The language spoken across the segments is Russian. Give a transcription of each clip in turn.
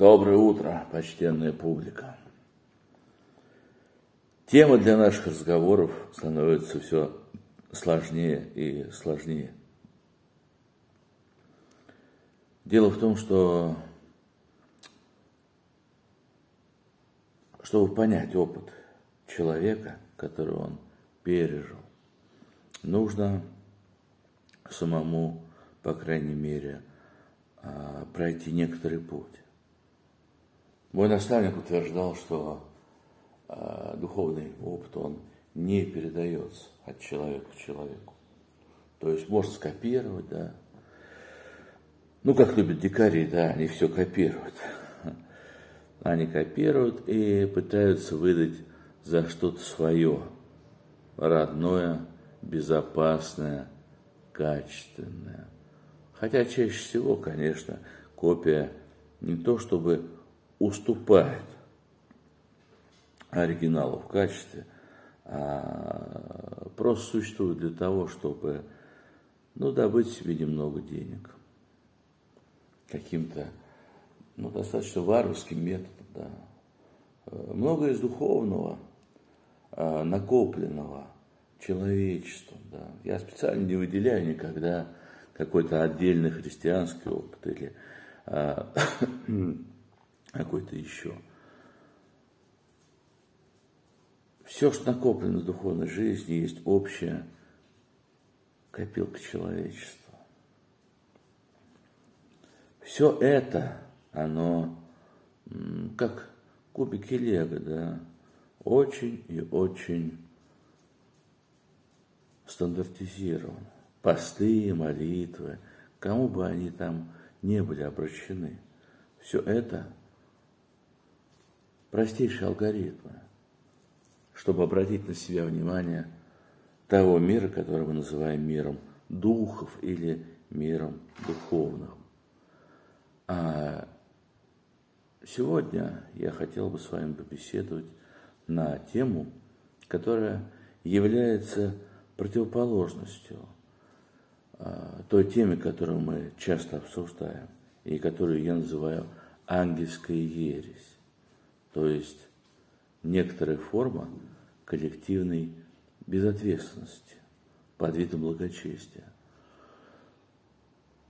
Доброе утро, почтенная публика. Тема для наших разговоров становится все сложнее и сложнее. Дело в том, что чтобы понять опыт человека, который он пережил, нужно самому, по крайней мере, а, пройти некоторый путь. Мой наставник утверждал, что а, духовный опыт, он не передается от человека к человеку. То есть можно скопировать, да. Ну, как любят дикари, да, они все копируют. Они копируют и пытаются выдать за что-то свое, родное, безопасное, качественное. Хотя чаще всего, конечно, копия не то чтобы уступает оригиналу в качестве, а просто существует для того, чтобы ну, добыть себе немного денег каким-то ну, достаточно варварским методом. Да. Многое из духовного, а, накопленного человечеством. Да. Я специально не выделяю никогда какой-то отдельный христианский опыт или а, какой-то еще. Все, что накоплено в духовной жизни, есть общая копилка человечества. Все это, оно как кубики лего, да, очень и очень стандартизировано. Посты, молитвы, кому бы они там не были обращены. Все это простейшие алгоритмы, чтобы обратить на себя внимание того мира, который мы называем миром духов или миром духовным. А сегодня я хотел бы с вами побеседовать на тему, которая является противоположностью а, той теме, которую мы часто обсуждаем, и которую я называю ангельская ересь то есть некоторая форма коллективной безответственности под видом благочестия,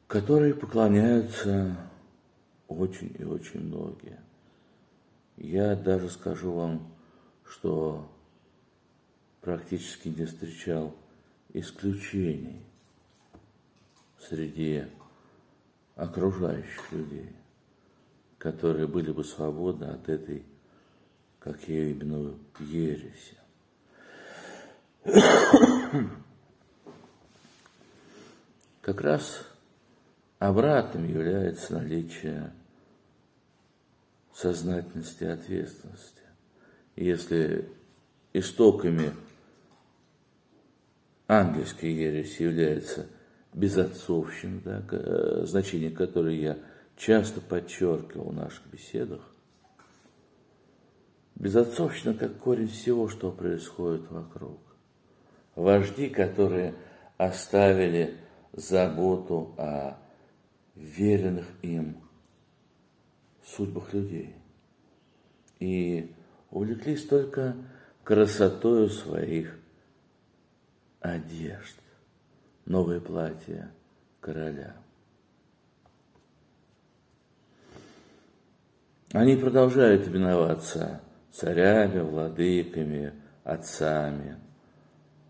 которой поклоняются очень и очень многие. Я даже скажу вам, что практически не встречал исключений среди окружающих людей, которые были бы свободны от этой как я именую, ереси. Как раз обратным является наличие сознательности и ответственности. Если истоками ангельской ереси является безотцовщина, да, э, значение которой я часто подчеркивал в наших беседах, Безотцовщина как корень всего, что происходит вокруг. Вожди, которые оставили заботу о веренных им судьбах людей и увлеклись только красотою своих одежд, новое платье короля. Они продолжают именоваться царями, владыками, отцами.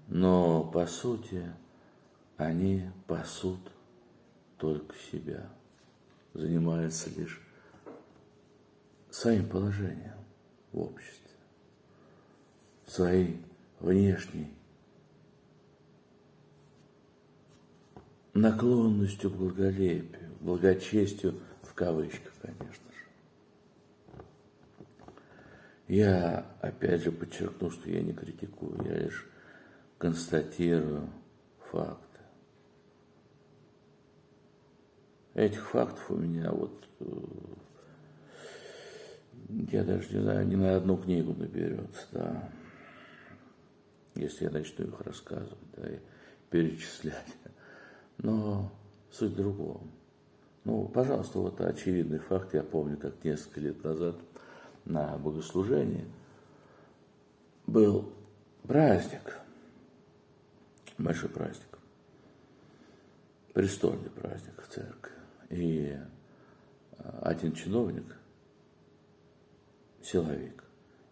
Но по сути они пасут только себя, занимаются лишь своим положением в обществе, своей внешней наклонностью к благолепию, благочестию в кавычках, конечно. Я опять же подчеркну, что я не критикую, я лишь констатирую факты. Этих фактов у меня вот, э, я даже не знаю, ни на одну книгу наберется, да, если я начну их рассказывать, да, и перечислять. Но суть в другом. Ну, пожалуйста, вот очевидный факт. Я помню, как несколько лет назад на богослужении был праздник, большой праздник, престольный праздник в церкви. И а, один чиновник, силовик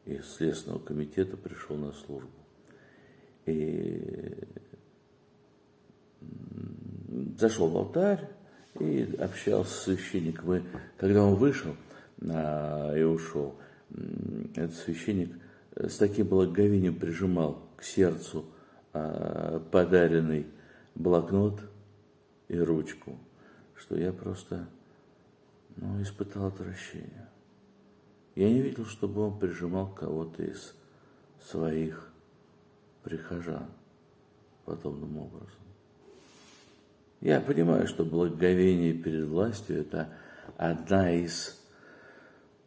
из Следственного комитета пришел на службу. И зашел в алтарь и общался с священником. И когда он вышел и ушел, этот священник с таким благоговением прижимал к сердцу а, подаренный блокнот и ручку, что я просто ну, испытал отвращение. Я не видел, чтобы он прижимал кого-то из своих прихожан подобным образом. Я понимаю, что благоговение перед властью – это одна из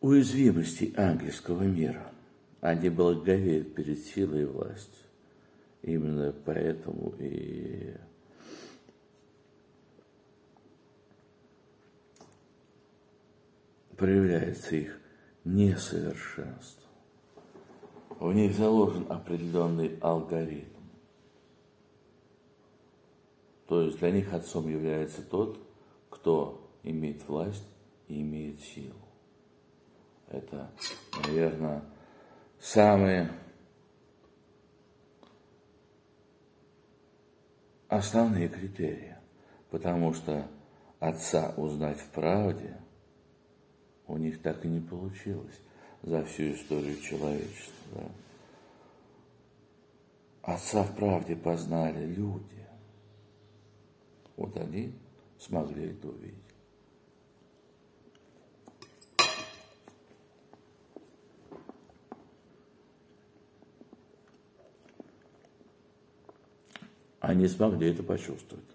уязвимостей ангельского мира. Они благоговеют перед силой и властью. Именно поэтому и проявляется их несовершенство. В них заложен определенный алгоритм. То есть для них отцом является тот, кто имеет власть и имеет силу. Это, наверное, самые основные критерии. Потому что отца узнать в правде у них так и не получилось за всю историю человечества. Да? Отца в правде познали люди. Вот они смогли это увидеть. Они смогли это почувствовать.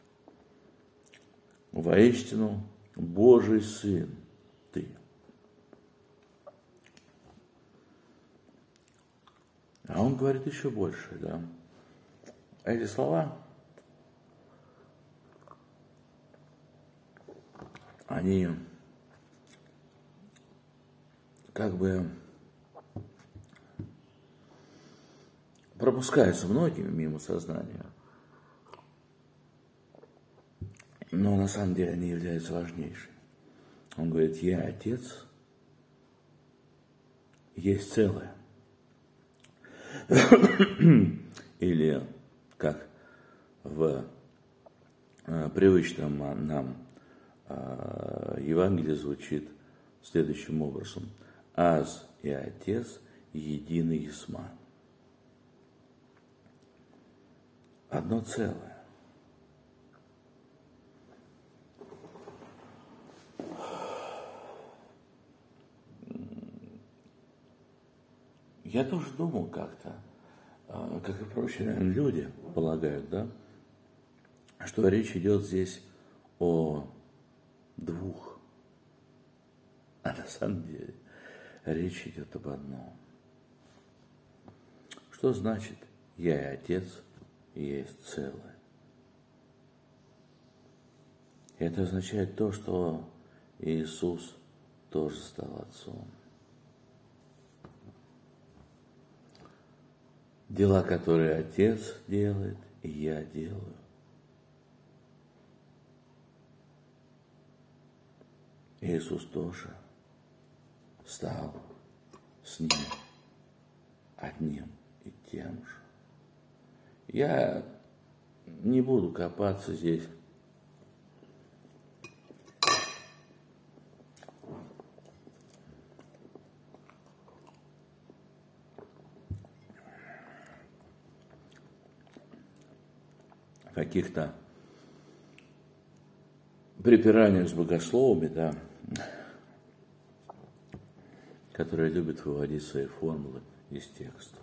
Воистину, Божий Сын ты. А он говорит еще больше, да. Эти слова они как бы пропускаются многими мимо сознания. Но на самом деле они являются важнейшими. Он говорит, я отец, есть целое. Или как в э, привычном нам а, Евангелие звучит следующим образом. Аз и Отец единый Ясма. Одно целое. Я тоже думал как-то, а, как и прочие люди полагают, да, что речь идет здесь о двух. А на самом деле речь идет об одном. Что значит «я и Отец есть целое»? Это означает то, что Иисус тоже стал Отцом. Дела, которые Отец делает, и я делаю. Иисус тоже стал с ним одним и тем же. Я не буду копаться здесь. Каких-то припираниях с богословами, да, которые любят выводить свои формулы из текста.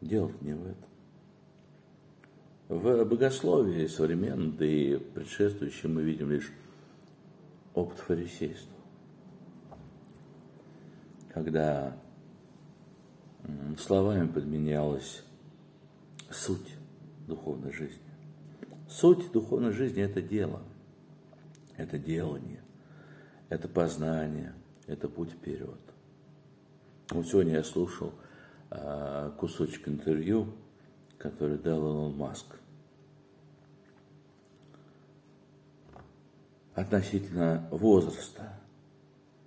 Дело не в этом. В богословии современном, да и предшествующем мы видим лишь опыт фарисейства. Когда словами подменялась суть духовной жизни. Суть духовной жизни – это дело – это делание, это познание, это путь вперед. Вот сегодня я слушал а, кусочек интервью, который дал Илон Маск. Относительно возраста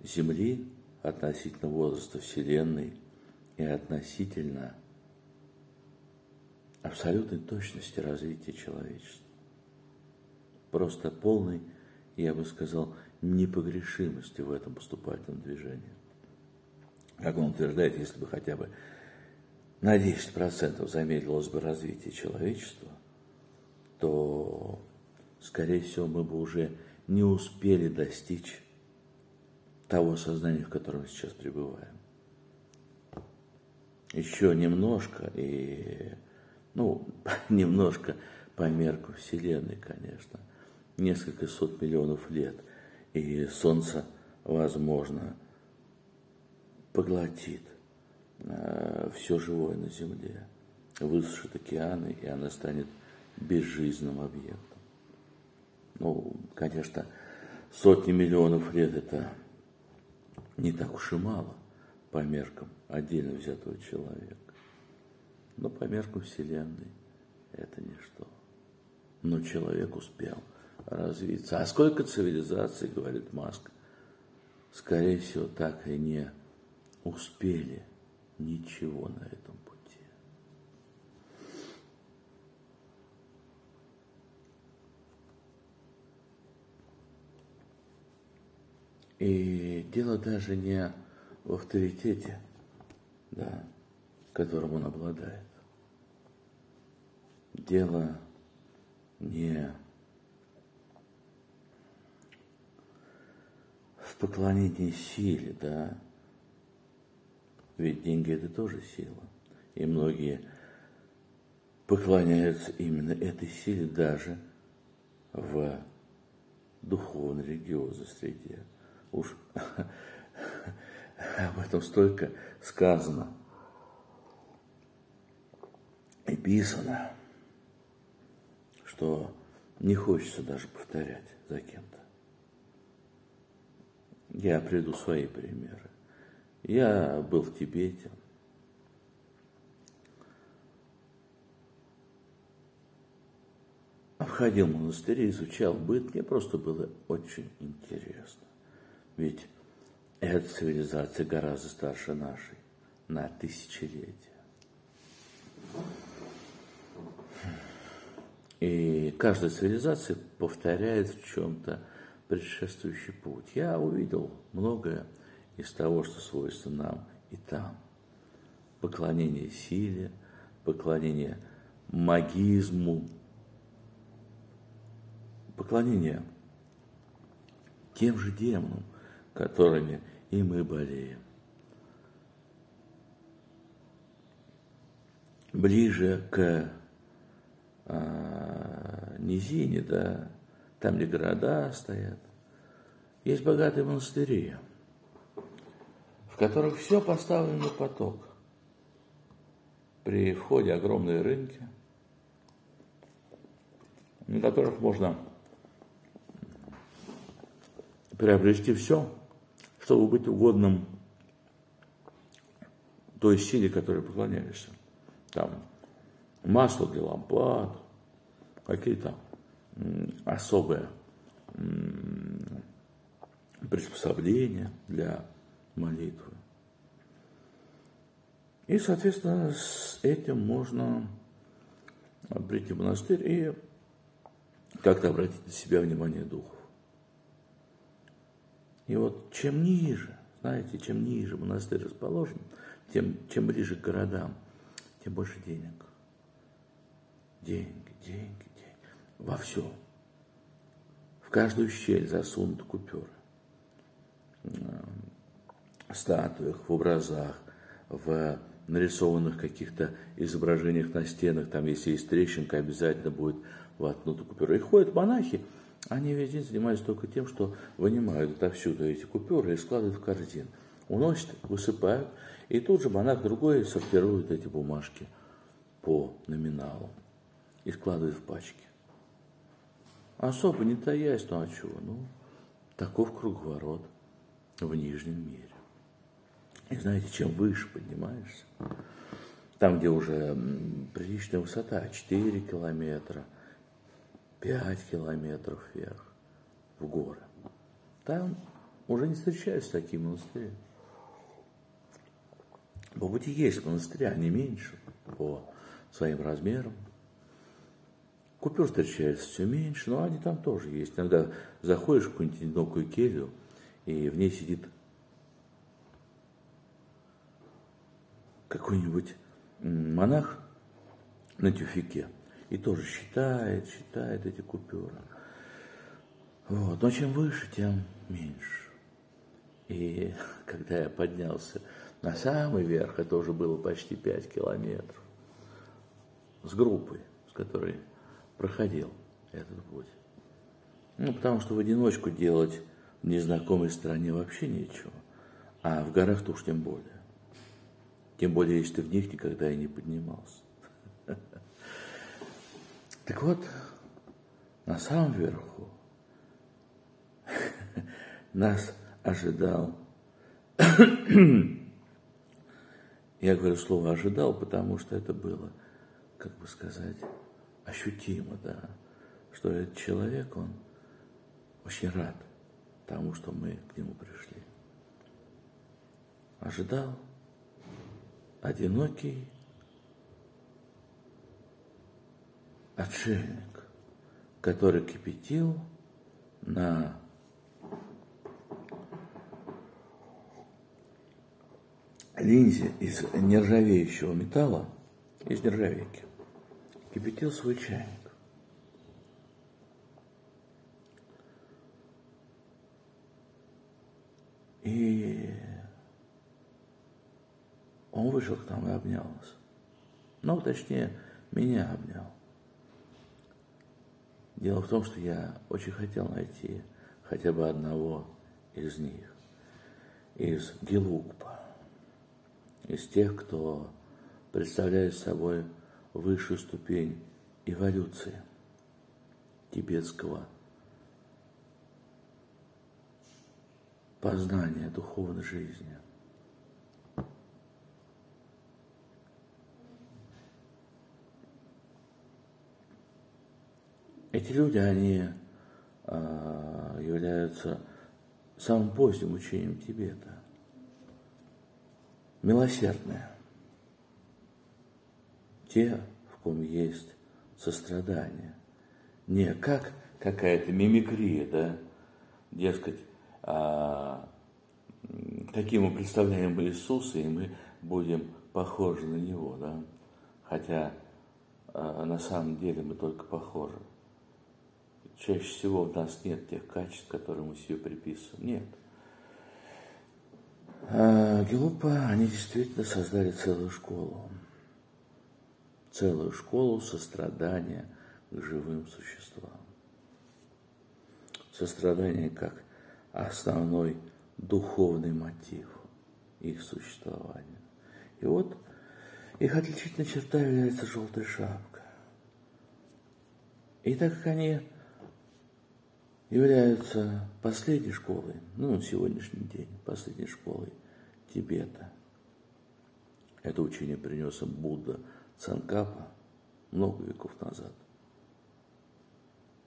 Земли, относительно возраста Вселенной и относительно абсолютной точности развития человечества. Просто полной, я бы сказал, непогрешимости в этом поступательном движении. Как он утверждает, если бы хотя бы на 10% замедлилось бы развитие человечества, то, скорее всего, мы бы уже не успели достичь того сознания, в котором сейчас пребываем. Еще немножко, и, ну, немножко по мерку Вселенной, конечно, несколько сот миллионов лет, и Солнце, возможно, поглотит э, все живое на Земле, высушит океаны, и она станет безжизненным объектом. Ну, конечно, сотни миллионов лет это не так уж и мало по меркам отдельно взятого человека. Но по меркам Вселенной это ничто. Но человек успел развиться. А сколько цивилизаций, говорит Маск, скорее всего, так и не успели ничего на этом пути. И дело даже не в авторитете, да, которым он обладает. Дело не в поклонении силе, да, ведь деньги это тоже сила. И многие поклоняются именно этой силе даже в духовно-религиозной среде. Уж об этом столько сказано и писано, что не хочется даже повторять за кем-то. Я приду свои примеры. Я был в Тибете. Обходил монастыри, изучал быт. Мне просто было очень интересно. Ведь эта цивилизация гораздо старше нашей, на тысячелетия. И каждая цивилизация повторяет в чем-то предшествующий путь. Я увидел многое из того, что свойственно нам и там. Поклонение силе, поклонение магизму, поклонение тем же демонам, которыми и мы болеем. Ближе к а, низине, да, там, где города стоят, есть богатые монастыри, в которых все поставлено на поток. При входе огромные рынки, на которых можно приобрести все, чтобы быть угодным той силе, которой поклоняешься. Там масло для лампад, какие-то особые приспособления для молитвы. И, соответственно, с этим можно прийти в монастырь и как-то обратить на себя внимание духов. И вот чем ниже, знаете, чем ниже монастырь расположен, тем, чем ближе к городам, тем больше денег. Деньги, деньги. Во все. В каждую щель засунуты купюры. В статуях, в образах, в нарисованных каких-то изображениях на стенах, там, если есть трещинка, обязательно будет воткнута купюра. И ходят монахи, они весь день занимались только тем, что вынимают отовсюду эти купюры и складывают в корзин. Уносят, высыпают, и тут же монах другой сортирует эти бумажки по номиналу и складывает в пачки. Особо не таясь, ну а чего? Ну, таков круговорот в Нижнем мире. И знаете, чем выше поднимаешься, там, где уже приличная высота, 4 километра, 5 километров вверх, в горы, там уже не встречаются такие монастыри. По пути есть монастыри, они меньше по своим размерам. Купюр встречается все меньше, но они там тоже есть. Иногда заходишь в какую-нибудь одинокую келью, и в ней сидит какой-нибудь монах на тюфике и тоже считает, считает эти купюры. Вот. Но чем выше, тем меньше. И когда я поднялся на самый верх, это уже было почти 5 километров, с группой, с которой проходил этот путь. Ну, потому что в одиночку делать в незнакомой стране вообще нечего, а в горах-то уж тем более. Тем более, если ты в них никогда и не поднимался. Так вот, на самом верху нас ожидал. Я говорю слово ожидал, потому что это было, как бы сказать, ощутимо, да, что этот человек, он очень рад тому, что мы к нему пришли. Ожидал одинокий отшельник, который кипятил на линзе из нержавеющего металла, из нержавейки, кипятил свой чайник. И он вышел к нам и обнял нас. Ну, точнее, меня обнял. Дело в том, что я очень хотел найти хотя бы одного из них, из Гелукпа, из тех, кто представляет собой высшую ступень эволюции тибетского познания духовной жизни. Эти люди, они э, являются самым поздним учением Тибета. Милосердные. Те, в ком есть сострадание. Не как какая-то мимикрия, да, дескать, а, каким мы представляем Иисуса, и мы будем похожи на Него, да, хотя а, на самом деле мы только похожи. Чаще всего в нас нет тех качеств, которые мы себе приписываем. Нет. А Гелупа, они действительно создали целую школу. Целую школу сострадания к живым существам. Сострадание как основной духовный мотив их существования. И вот их отличительной чертой является желтая шапка. И так как они являются последней школой, ну, сегодняшний день, последней школой Тибета. Это учение принес им Будда Цанкапа много веков назад.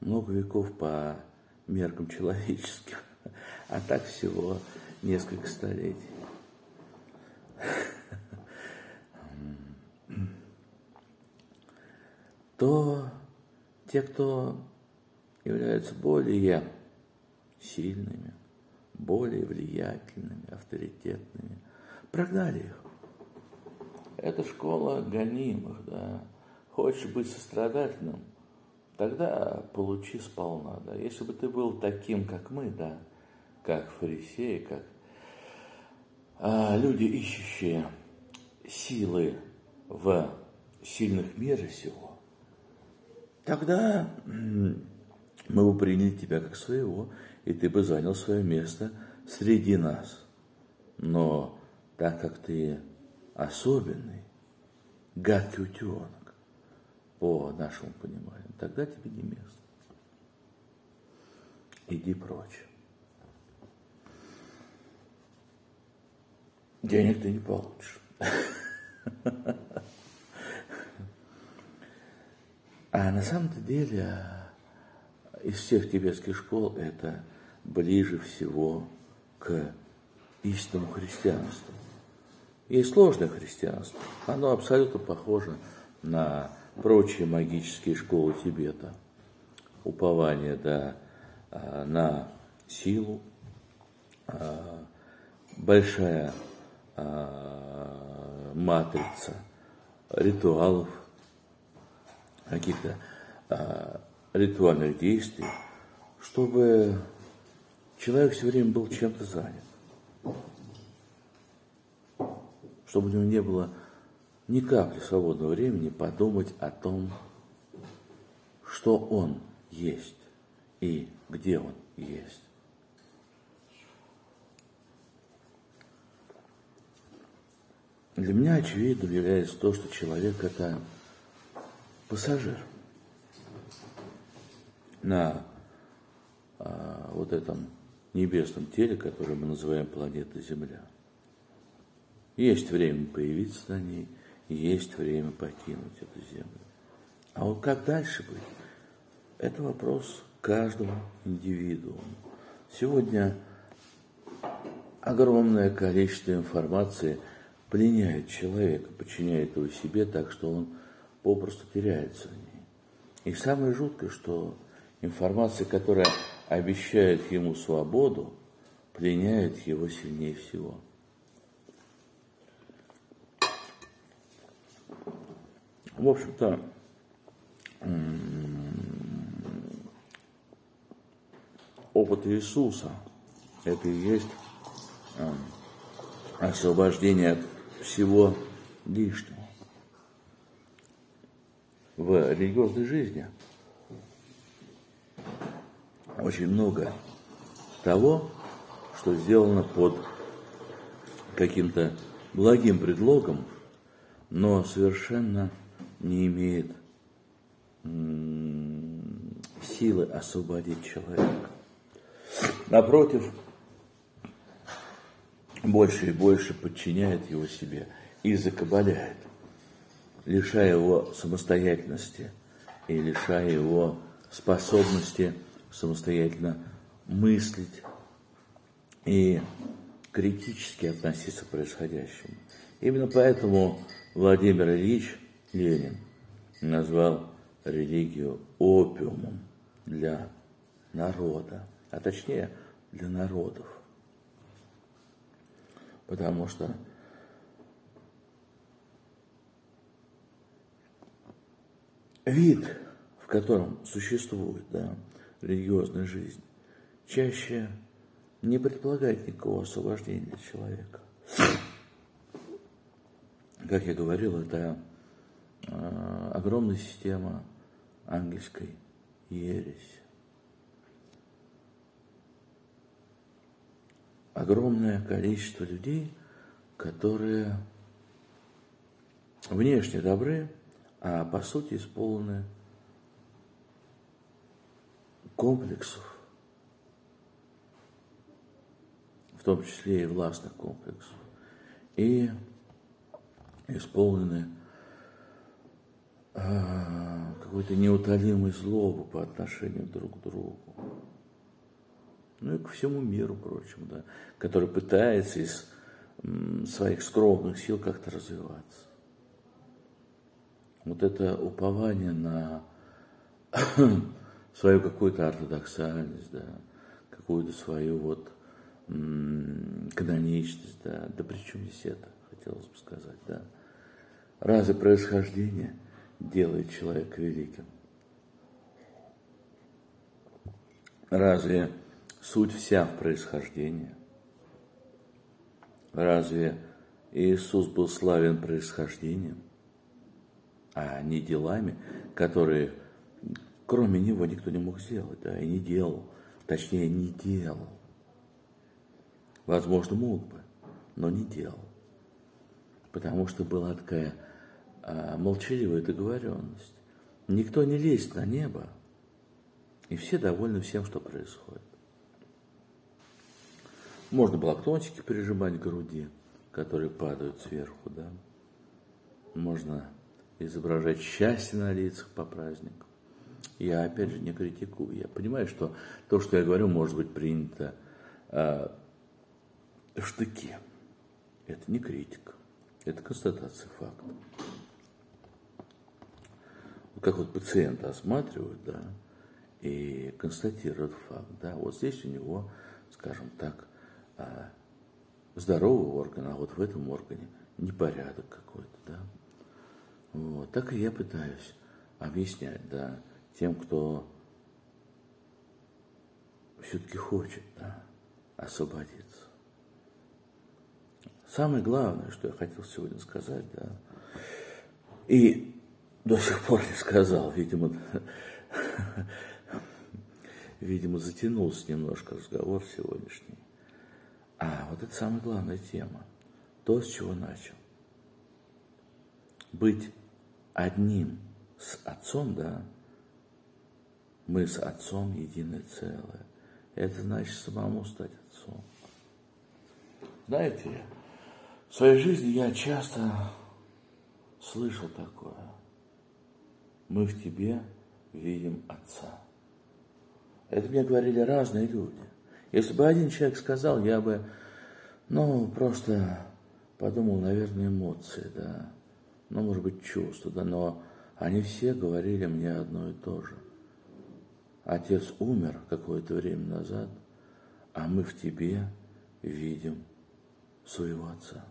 Много веков по меркам человеческим, а так всего несколько столетий. То те, кто являются более сильными, более влиятельными, авторитетными. Прогнали их. Это школа гонимых, да. Хочешь быть сострадательным, тогда получи сполна, да. Если бы ты был таким, как мы, да, как фарисеи, как а, люди, ищущие силы в сильных мира сего, тогда мы бы приняли тебя как своего, и ты бы занял свое место среди нас. Но так как ты особенный, гадкий утенок, по нашему пониманию, тогда тебе не место. Иди прочь. Денег ты не получишь. А на самом-то деле а, из всех тибетских школ это ближе всего к истинному христианству. Есть сложное христианство. Оно абсолютно похоже на прочие магические школы Тибета. Упование да, а, на силу, а, большая а, матрица ритуалов, каких-то ритуальных действий, чтобы человек все время был чем-то занят чтобы у него не было ни капли свободного времени подумать о том, что он есть и где он есть. Для меня очевидно является то, что человек это пассажир на а, вот этом небесном теле, которое мы называем планетой Земля. Есть время появиться на ней, есть время покинуть эту землю. А вот как дальше быть? Это вопрос каждому индивидууму. Сегодня огромное количество информации пленяет человека, подчиняет его себе так, что он попросту теряется в ней. И самое жуткое, что информация, которая обещает ему свободу, пленяет его сильнее всего – В общем-то, опыт Иисуса – это и есть а, освобождение от всего лишнего в религиозной жизни. Очень много того, что сделано под каким-то благим предлогом, но совершенно не имеет силы освободить человека. Напротив, больше и больше подчиняет его себе и закабаляет, лишая его самостоятельности и лишая его способности самостоятельно мыслить и критически относиться к происходящему. Именно поэтому Владимир Ильич – Ленин назвал религию опиумом для народа, а точнее для народов. Потому что вид, в котором существует да, религиозная жизнь, чаще не предполагает никакого освобождения для человека. Как я говорил, это огромная система ангельской ереси. Огромное количество людей, которые внешне добры, а по сути исполнены комплексов, в том числе и властных комплексов, и исполнены а, какой-то неутолимой злобы по отношению друг к другу. Ну и ко всему миру, прочим, да, который пытается из своих скромных сил как-то развиваться. Вот это упование на свою какую-то ортодоксальность, да, какую-то свою вот каноничность, да, да при чем здесь это, хотелось бы сказать, да. Разве происхождение – делает человека великим. Разве суть вся в происхождении? Разве Иисус был славен происхождением, а не делами, которые кроме Него никто не мог сделать, да, и не делал, точнее, не делал. Возможно, мог бы, но не делал, потому что была такая молчаливая договоренность. Никто не лезет на небо, и все довольны всем, что происходит. Можно блокнотики прижимать к груди, которые падают сверху, да. Можно изображать счастье на лицах по праздникам. Я, опять же, не критикую. Я понимаю, что то, что я говорю, может быть принято э, в штыке. Это не критика, это констатация факта. Как вот пациента осматривают, да, и констатируют факт, да, вот здесь у него, скажем так, а, здоровый орган, а вот в этом органе непорядок какой-то, да. Вот. Так и я пытаюсь объяснять, да, тем, кто все-таки хочет, да, освободиться. Самое главное, что я хотел сегодня сказать, да, и до сих пор не сказал, видимо, видимо, затянулся немножко разговор сегодняшний. А вот это самая главная тема, то, с чего начал. Быть одним с Отцом, да, мы с Отцом единое целое. Это значит самому стать Отцом. Знаете, в своей жизни я часто слышал такое. Мы в тебе видим Отца. Это мне говорили разные люди. Если бы один человек сказал, я бы, ну, просто подумал, наверное, эмоции, да, ну, может быть, чувства, да, но они все говорили мне одно и то же. Отец умер какое-то время назад, а мы в тебе видим своего отца.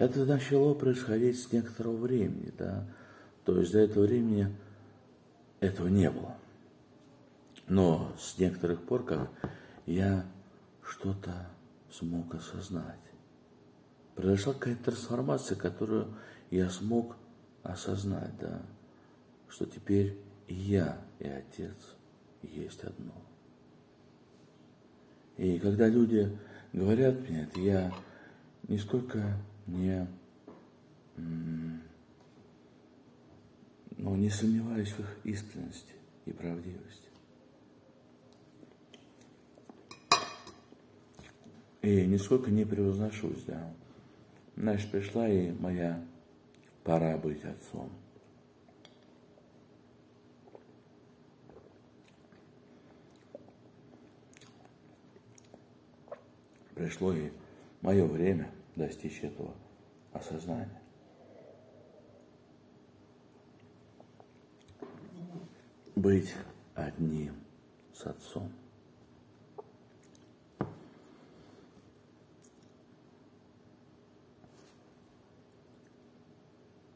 Это начало происходить с некоторого времени, да. То есть до этого времени этого не было. Но с некоторых пор, как я что-то смог осознать, произошла какая-то трансформация, которую я смог осознать, да, что теперь я, и Отец есть одно. И когда люди говорят мне это, я нисколько не, ну, не сомневаюсь в их искренности и правдивости. И нисколько не превозношусь, да. Значит, пришла и моя пора быть отцом. Пришло и мое время достичь этого осознания. Быть одним с Отцом.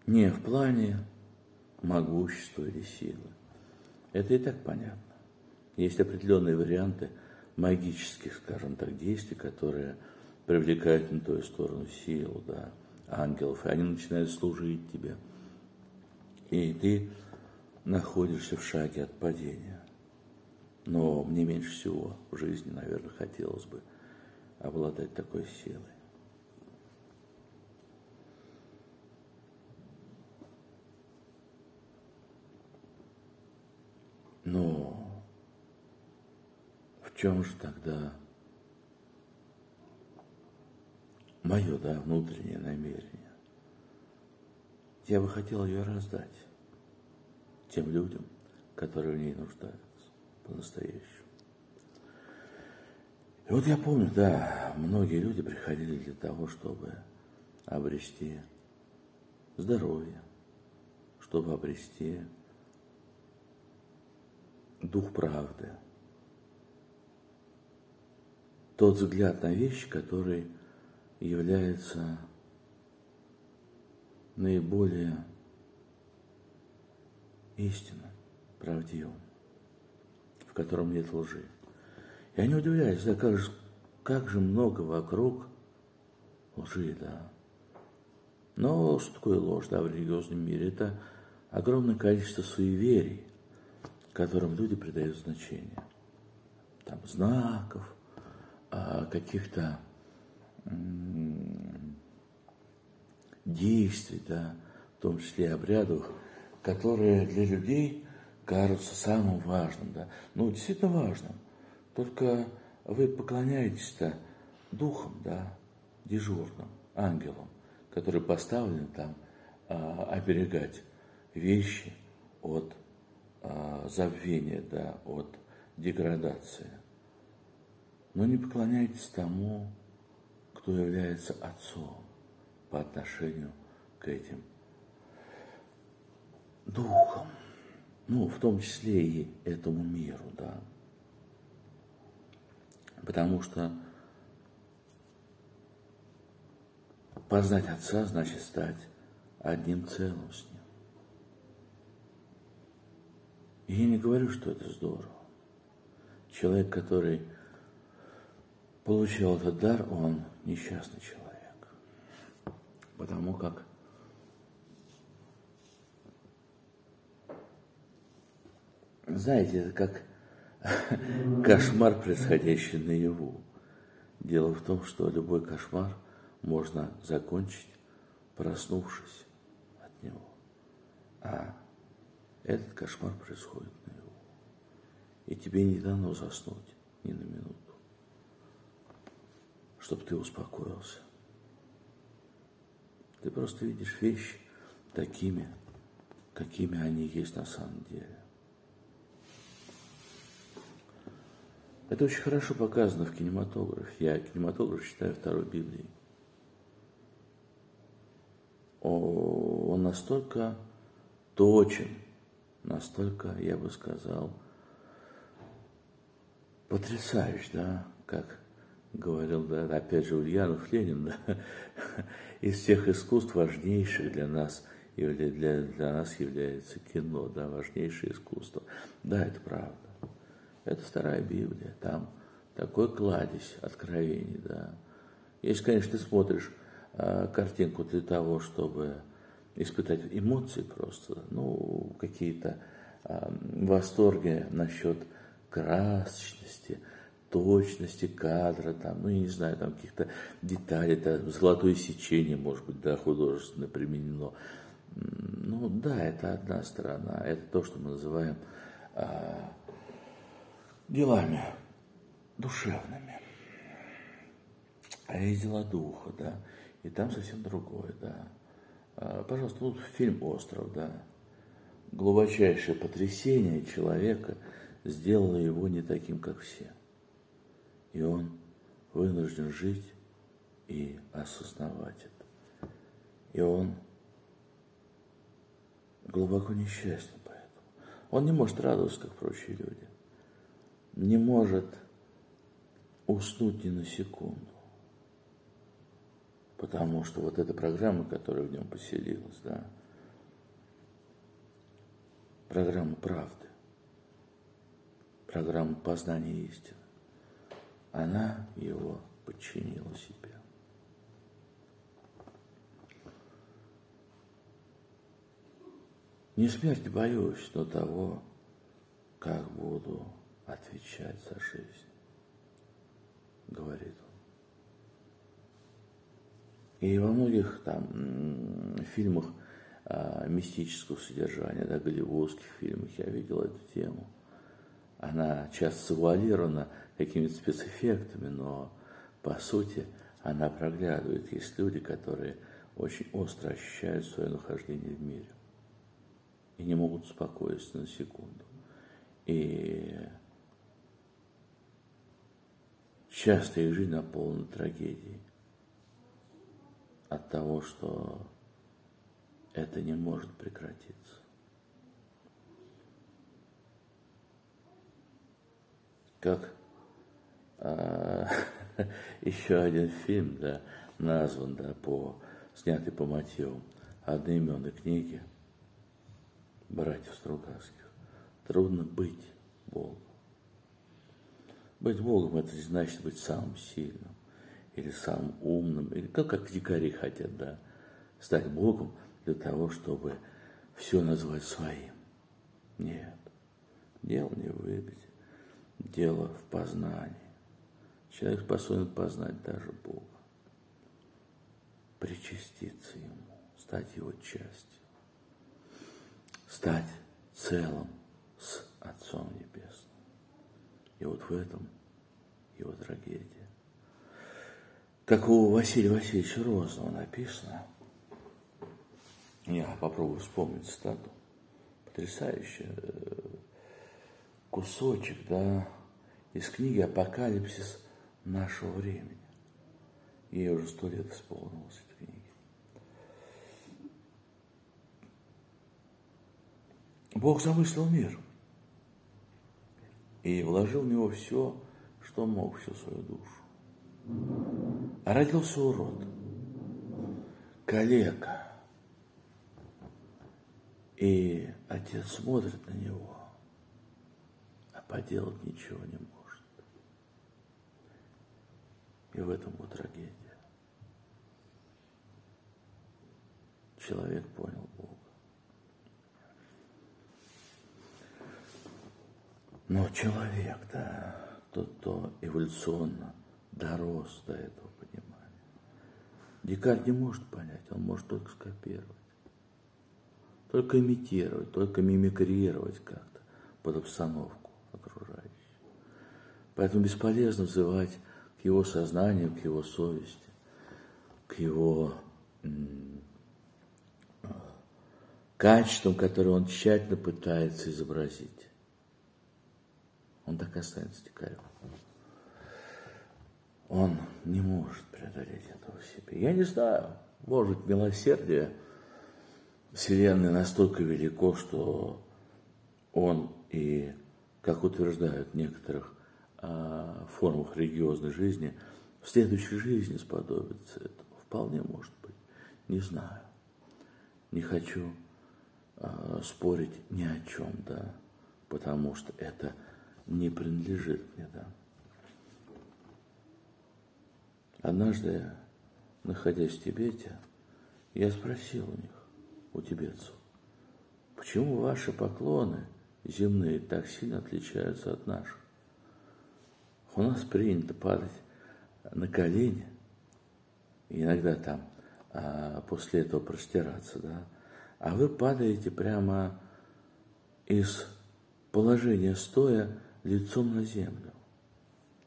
Не в плане могущества или силы. Это и так понятно. Есть определенные варианты магических, скажем так, действий, которые привлекают на твою сторону силу, да, ангелов, и они начинают служить тебе. И ты находишься в шаге от падения. Но мне меньше всего в жизни, наверное, хотелось бы обладать такой силой. Но в чем же тогда мое, да, внутреннее намерение? Я бы хотел ее раздать тем людям, которые в ней нуждаются по-настоящему. И вот я помню, да, многие люди приходили для того, чтобы обрести здоровье, чтобы обрести дух правды. Тот взгляд на вещи, который является наиболее истинным, правдивым, в котором нет лжи. Я не удивляюсь, да, как же, как же много вокруг лжи, да. Но что такое ложь, да, в религиозном мире? Это огромное количество суеверий, которым люди придают значение. Там знаков, а, каких-то действий, да, в том числе обрядов, которые для людей кажутся самым важным. Да. Ну, действительно важным. Только вы поклоняетесь-то духом, да, дежурным, ангелам, которые поставлены там а, оберегать вещи от а, забвения, да, от деградации. Но не поклоняйтесь тому, кто является отцом по отношению к этим духам, ну, в том числе и этому миру, да. Потому что познать Отца значит стать одним целым с Ним. И я не говорю, что это здорово. Человек, который получил этот дар, он несчастный человек. Потому как знаете, это как кошмар, происходящий наяву. Дело в том, что любой кошмар можно закончить, проснувшись от него. А этот кошмар происходит наяву. И тебе не дано заснуть ни на минуту, чтобы ты успокоился. Ты просто видишь вещи такими, какими они есть на самом деле. Это очень хорошо показано в кинематографе. Я кинематограф считаю второй Библией. Он настолько точен, настолько, я бы сказал, потрясающий, да, как говорил, да, опять же, Ульянов Ленин, да, из всех искусств важнейших для нас, для, для, нас является кино, да, важнейшее искусство. Да, это правда. Это старая Библия, там такой кладезь откровений, да. Если, конечно, ты смотришь э, картинку для того, чтобы испытать эмоции просто, ну, какие-то э, восторги насчет красочности, точности кадра, там, ну, я не знаю, там каких-то деталей, да, золотое сечение, может быть, да, художественно применено. Ну, да, это одна сторона, это то, что мы называем э, делами душевными. А есть дела духа, да, и там совсем другое, да. А, пожалуйста, вот фильм «Остров», да. Глубочайшее потрясение человека сделало его не таким, как все. И он вынужден жить и осознавать это. И он глубоко несчастен поэтому. Он не может радоваться, как прочие люди не может уснуть ни на секунду. Потому что вот эта программа, которая в нем поселилась, да, программа правды, программа познания истины, она его подчинила себе. Не смерть боюсь, но того, как буду отвечать за жизнь, говорит он. И во многих там фильмах а, мистического содержания, да, голливудских фильмах я видел эту тему. Она часто завуалирована какими-то спецэффектами, но по сути она проглядывает. Есть люди, которые очень остро ощущают свое нахождение в мире и не могут успокоиться на секунду. И Часто их жизнь наполнена трагедией от того, что это не может прекратиться. Как а, еще один фильм, да, назван, да, по, снятый по мотивам одноименной книги братьев Стругацких. Трудно быть Богом. Быть Богом – это значит быть самым сильным или самым умным, или как, как дикари хотят, да, стать Богом для того, чтобы все назвать своим. Нет, дело не в выгоде, дело в познании. Человек способен познать даже Бога, причаститься Ему, стать Его частью, стать целым с Отцом Небесным. И вот в этом его трагедия. Как у Василия Васильевича Розного написано, я попробую вспомнить стату, потрясающий э, кусочек, да, из книги «Апокалипсис нашего времени». Ей уже сто лет исполнилось этой книги. Бог замыслил мир и вложил в него все, что мог, всю свою душу. А родился урод, калека. И отец смотрит на него, поделать ничего не может. И в этом вот трагедия. Человек понял Бога. Но человек, да, тот, кто эволюционно дорос до этого понимания. Дикарь не может понять, он может только скопировать. Только имитировать, только мимикрировать как-то под обстановку. Поэтому бесполезно взывать к его сознанию, к его совести, к его качествам, которые он тщательно пытается изобразить он так останется дикарем. Он не может преодолеть этого в себе. Я не знаю, может, милосердие Вселенной настолько велико, что он и, как утверждают некоторых формах религиозной жизни, в следующей жизни сподобится этого. Вполне может быть. Не знаю. Не хочу а, спорить ни о чем, да, потому что это не принадлежит мне, да. Однажды, находясь в Тибете, я спросил у них, у тибетцев, почему ваши поклоны земные так сильно отличаются от наших? У нас принято падать на колени, иногда там а после этого простираться, да, а вы падаете прямо из положения стоя лицом на землю.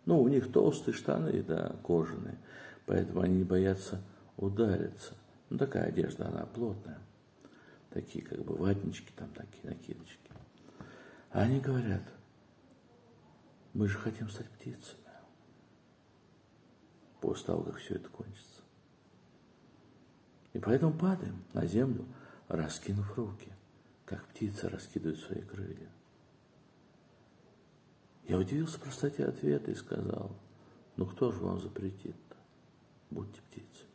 Ну, у них толстые штаны, да, кожаные, поэтому они не боятся удариться. Ну, такая одежда, она плотная. Такие как бы ватнички, там такие накидочки. А они говорят, мы же хотим стать птицами. После того, как все это кончится. И поэтому падаем на землю, раскинув руки, как птица раскидывает свои крылья. Я удивился простоте ответа и сказал, ну кто же вам запретит-то? Будьте птицами.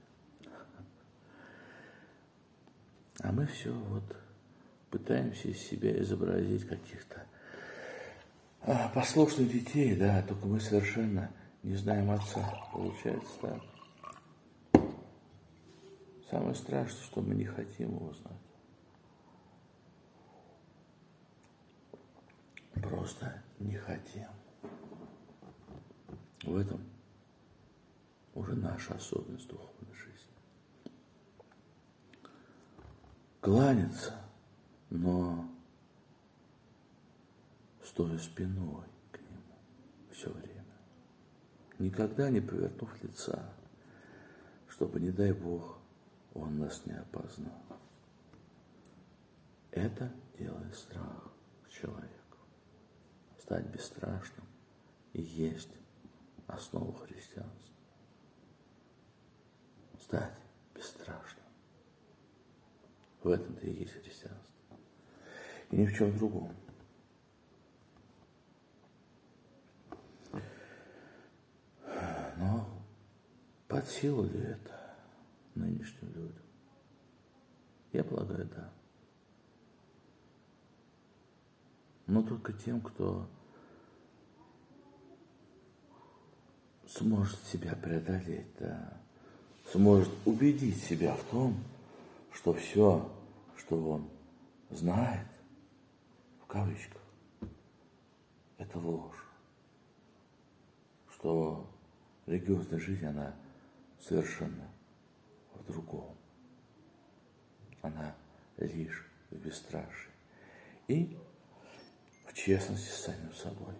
А мы все вот пытаемся из себя изобразить каких-то послушных детей, да, только мы совершенно не знаем отца, получается так. Самое страшное, что мы не хотим его знать. Просто не хотим. В этом уже наша особенность духовной жизни. Кланяться, но стоя спиной к нему все время. Никогда не повернув лица, чтобы, не дай Бог, он нас не опознал. Это делает страх человека стать бесстрашным и есть основу христианства. Стать бесстрашным. В этом-то и есть христианство. И ни в чем другом. Но под силу ли это нынешним людям? Я полагаю, да. Но только тем, кто сможет себя преодолеть, да, сможет убедить себя в том, что все, что он знает, в кавычках, это ложь, что религиозная жизнь, она совершенно в другом. Она лишь в бесстрашии и в честности с самим собой.